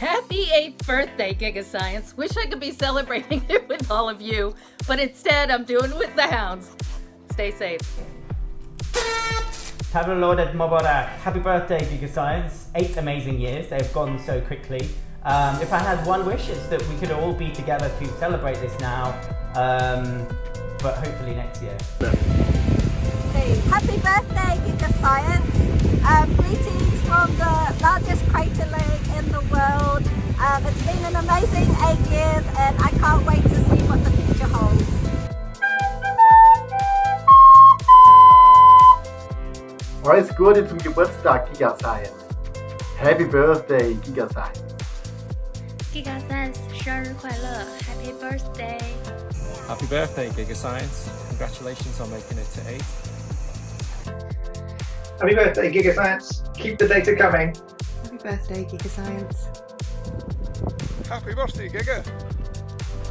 Happy 8th birthday, Giga Science. Wish I could be celebrating it with all of you, but instead I'm doing it with the hounds. Stay safe. Tabloid Mubarak. Happy birthday, Giga Science. Eight amazing years. They've gone so quickly. Um, if I had one wish, it's that we could all be together to celebrate this now, um, but hopefully next year. Hey, happy birthday, Giga Science! Um, it's been an amazing eight years and I can't wait to see what the future holds. Alles Gute zum Geburtstag, Giga Science. Happy Birthday, Giga Science. Giga Science 生日快乐，Happy Birthday！ Happy birthday, Giga Science. Congratulations on making it to 8. Happy birthday, Giga Science. Keep the data coming. Happy birthday, Giga Science. Happy birthday, Giga!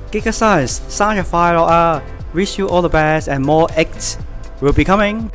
Giga Science, Science File, uh, wish you all the best and more acts will be coming.